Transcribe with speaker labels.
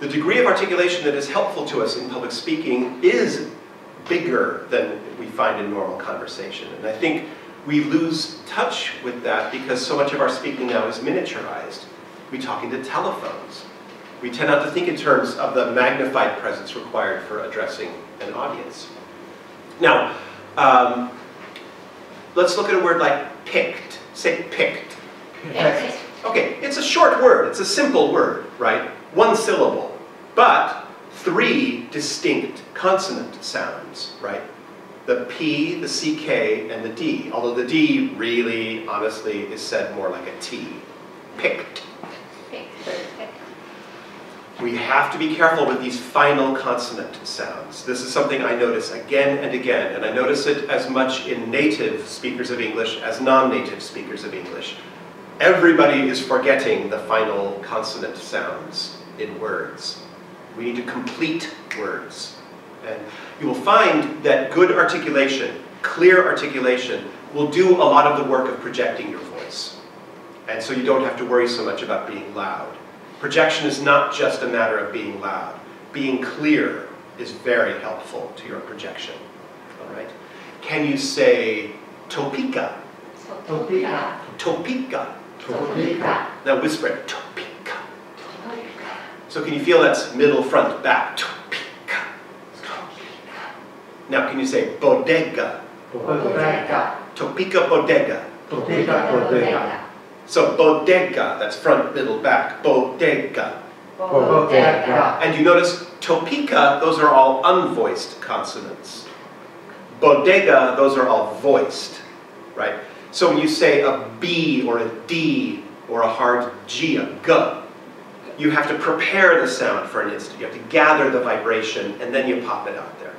Speaker 1: the degree of articulation that is helpful to us in public speaking is bigger than we find in normal conversation. And I think we lose touch with that because so much of our speaking now is miniaturized. We talk into telephones. We tend not to think in terms of the magnified presence required for addressing an audience. Now, um, let's look at a word like picked. Say picked.
Speaker 2: Picked.
Speaker 1: Okay, it's a short word. It's a simple word, right? One syllable. But three distinct consonant sounds, right? The P, the CK, and the D. Although the D really, honestly, is said more like a T. Picked. We have to be careful with these final consonant sounds. This is something I notice again and again, and I notice it as much in native speakers of English as non-native speakers of English. Everybody is forgetting the final consonant sounds in words. We need to complete words. And you will find that good articulation, clear articulation, will do a lot of the work of projecting your voice. And so you don't have to worry so much about being loud. Projection is not just a matter of being loud. Being clear is very helpful to your projection. All right? Can you say Topeka?
Speaker 2: Topeka.
Speaker 1: Topeka.
Speaker 2: Topeka.
Speaker 1: Now whisper it. Topeka. So can you feel that's middle, front, back? Topeka. Now can you say bodega?
Speaker 2: Bodega.
Speaker 1: Topeka bodega.
Speaker 2: Topeka. Bodega.
Speaker 1: So bodega, that's front, middle, back. Bodega.
Speaker 2: Bodega.
Speaker 1: And you notice Topeka, those are all unvoiced consonants. Bodega, those are all voiced, right? So when you say a B or a D or a hard G, a G, you have to prepare the sound for an instant. You have to gather the vibration and then you pop it out there.